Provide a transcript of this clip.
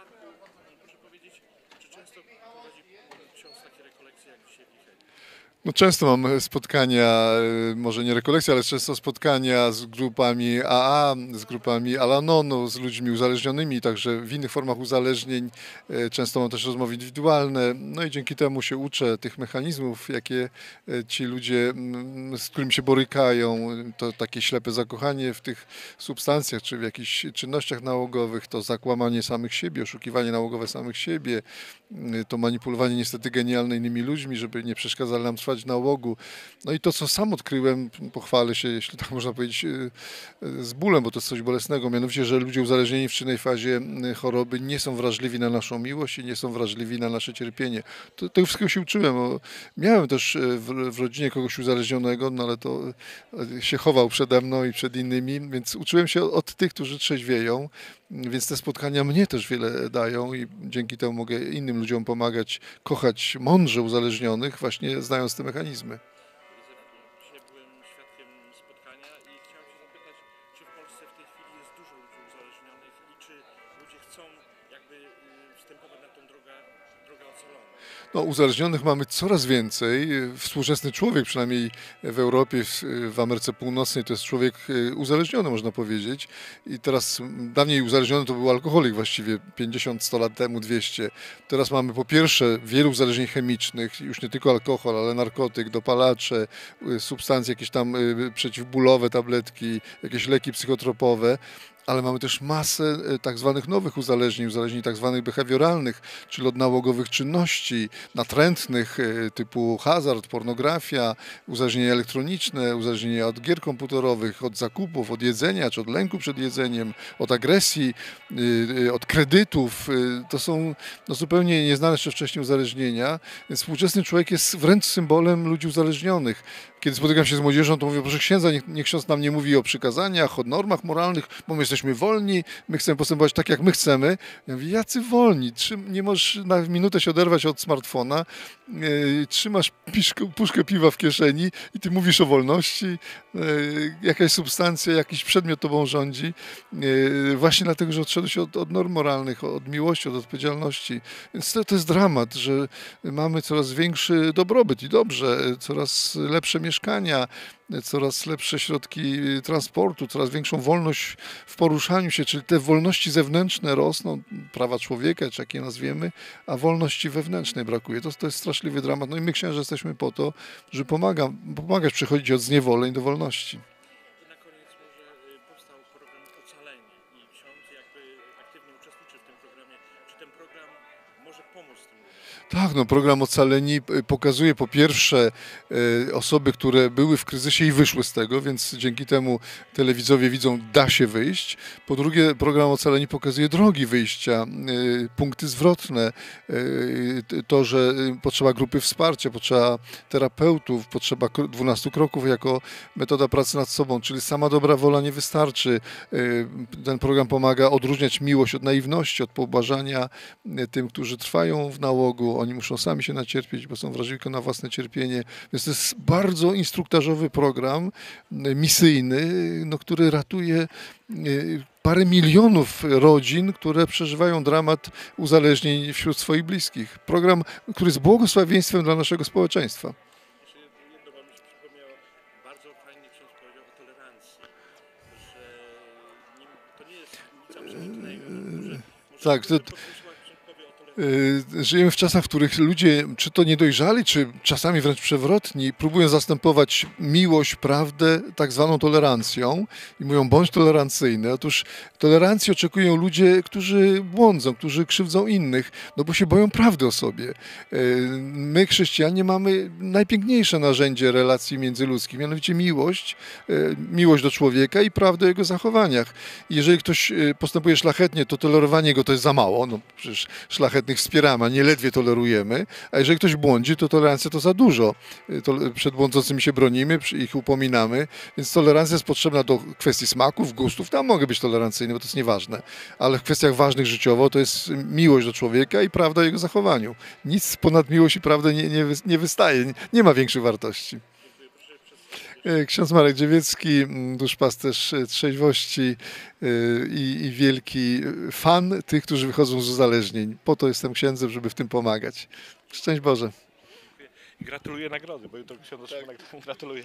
parku. Proszę powiedzieć, czy często prowadzi ksiądz takie rekolekcje jak dzisiaj w Lichenie? No często mam spotkania, y, może nie rekolekcje, ale często spotkania z grupami AA, z grupami Alanonu, z ludźmi uzależnionymi, także w innych formach uzależnień. Y, Często mam też rozmowy indywidualne, no i dzięki temu się uczę tych mechanizmów, jakie y, ci ludzie, mm, z którymi się borykają. To takie ślepe zakochanie w tych substancjach, czy w jakichś czynnościach nałogowych, to zakłamanie samych siebie, oszukiwanie nałogowe samych siebie, to manipulowanie niestety genialne innymi ludźmi, żeby nie przeszkadzali nam trwać nałogu. No i to, co sam odkryłem, pochwalę się, jeśli tak można powiedzieć, y, y, z bólem, bo to jest coś bolesnego, mianowicie, że ludzie uzależnieni w czynnej fazie y, choroby nie są wrażliwi na naszą miłość i nie są wrażliwi na nasze cierpienie. To, tego wszystkiego się uczyłem. Miałem też w, w rodzinie kogoś uzależnionego, no ale to się chował przede mną i przed innymi, więc uczyłem się od tych, którzy trzeźwieją. Więc te spotkania mnie też wiele dają i dzięki temu mogę innym ludziom pomagać, kochać mądrze uzależnionych, właśnie znając te mechanizmy. Czy w Polsce w tej chwili jest dużo ludzi uzależnionych i czy ludzie chcą jakby y, wstępować na tą drogę, drogę ocaloną? No, uzależnionych mamy coraz więcej. Współczesny człowiek, przynajmniej w Europie, w, w Ameryce Północnej, to jest człowiek uzależniony, można powiedzieć. I teraz dawniej uzależniony to był alkoholik właściwie 50-100 lat temu, 200. Teraz mamy po pierwsze wielu uzależnień chemicznych, już nie tylko alkohol, ale narkotyk, dopalacze, y, substancje jakieś tam y, przeciwbólowe, tabletki, jakieś leki psychotropowe. Ale mamy też masę e, tak zwanych nowych uzależnień, uzależnień tak zwanych behawioralnych, czyli od nałogowych czynności natrętnych e, typu hazard, pornografia, uzależnienia elektroniczne, uzależnienia od gier komputerowych, od zakupów, od jedzenia, czy od lęku przed jedzeniem, od agresji, y, od kredytów. To są no, zupełnie nieznane jeszcze wcześniej uzależnienia. Więc współczesny człowiek jest wręcz symbolem ludzi uzależnionych. Kiedy spotykam się z młodzieżą, to mówię, proszę księdza, niech, niech ksiądz nam nie mówi o przykazaniach, o normach moralnych, bo my jesteśmy wolni, my chcemy postępować tak, jak my chcemy. Ja mówię, jacy wolni? Nie możesz na minutę się oderwać od smartfona, yy, trzymasz puszkę piwa w kieszeni i ty mówisz o wolności, yy, jakaś substancja, jakiś przedmiot tobą rządzi, yy, właśnie dlatego, że odszedłeś od, od norm moralnych, od miłości, od odpowiedzialności. Więc to, to jest dramat, że mamy coraz większy dobrobyt i dobrze, coraz lepsze mieszkania, coraz lepsze środki transportu, coraz większą wolność w poruszaniu się, czyli te wolności zewnętrzne rosną, prawa człowieka, czy jak je nazwiemy, a wolności wewnętrznej brakuje. To, to jest straszliwy dramat. No i my księża jesteśmy po to, żeby pomagam, pomagać przechodzić od zniewoleń do wolności. Pomóc tym? Tak, no program Ocaleni y, pokazuje po pierwsze y, osoby, które były w kryzysie i wyszły z tego, więc dzięki temu telewidzowie widzą, da się wyjść. Po drugie, program Ocaleni pokazuje drogi wyjścia, y, punkty zwrotne, to, że potrzeba grupy wsparcia, potrzeba terapeutów, potrzeba kro- 12 kroków jako metoda pracy nad sobą, czyli sama dobra wola nie wystarczy. Ten program pomaga odróżniać miłość od naiwności, od pobłażania tym, którzy trwają w nałogu. Oni muszą sami się nacierpieć, bo są wrażliwi na własne cierpienie. Więc to jest bardzo instruktażowy program y, misyjny, no, który ratuje y, parę milionów rodzin, które przeżywają dramat uzależnień wśród swoich bliskich. Program, który jest błogosławieństwem dla naszego społeczeństwa. Tak, to- podkreśliła ksiądz powie o tolerancji. Y, Żyjemy w czasach, w których ludzie, czy to niedojrzali, czy czasami wręcz przewrotni, próbują zastępować miłość, prawdę tak zwaną tolerancją i mówią bądź tolerancyjny. Otóż tolerancji oczekują ludzie, którzy błądzą, którzy krzywdzą innych, no bo się boją prawdy o sobie. Y, My, chrześcijanie, mamy najpiękniejsze narzędzie relacji międzyludzkich, mianowicie miłość, y, miłość do człowieka i prawdę o jego zachowaniach. Jeżeli ktoś y, postępuje szlachetnie, to tolerowanie go to jest za mało. No przecież wspieramy, a nie ledwie tolerujemy. A jeżeli ktoś błądzi, to tolerancja to za dużo. Y, To przed błądzącymi się bronimy, ich upominamy, więc tolerancja jest potrzebna do kwestii smaków, gustów. Tam mogę być tolerancyjny, bo to jest nieważne. Ale w kwestiach ważnych życiowo to jest miłość do człowieka i prawda o jego zachowaniu. Nic ponad miłość i prawdę nie, nie, nie wystaje. Nie ma większej wartości. E, Ksiądz Marek Dziewiecki, duszpasterz e, trzeźwości e, i, i wielki fan tych, którzy wychodzą z uzależnień. Po to jestem księdzem, żeby w tym pomagać. Szczęść Boże. Gratuluję nagrody, bo jutro ksiądz Szymonek gratuluję.